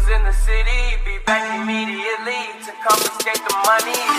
was in the city, be back immediately to confiscate the money.